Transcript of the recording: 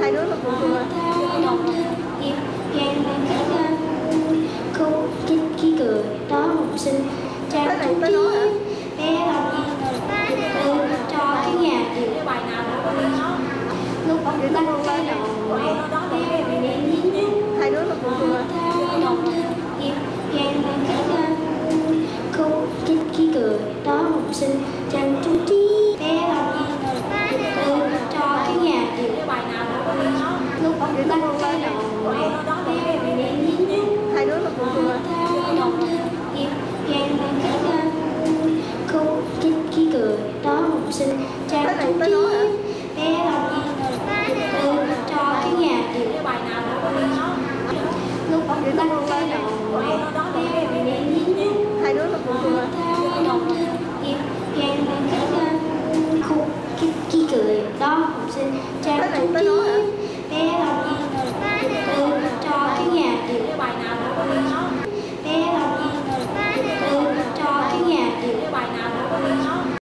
hai đứa nó cái gân Khúc kích khi cười đó học sinh Trang đó trí Bé Từ cho cái nhà điều Lúc đầu mẹ bé mẹ đen nhíu hai đứa nó cái gân Khúc kích khi cười đó học sinh Trang trí học sinh trung tới trí đó? Bé lòng yên cho cái nhà điều Lúc bắt cái đầu bé hai đứa nó cùng kích khi cười đó học sinh tới trí đó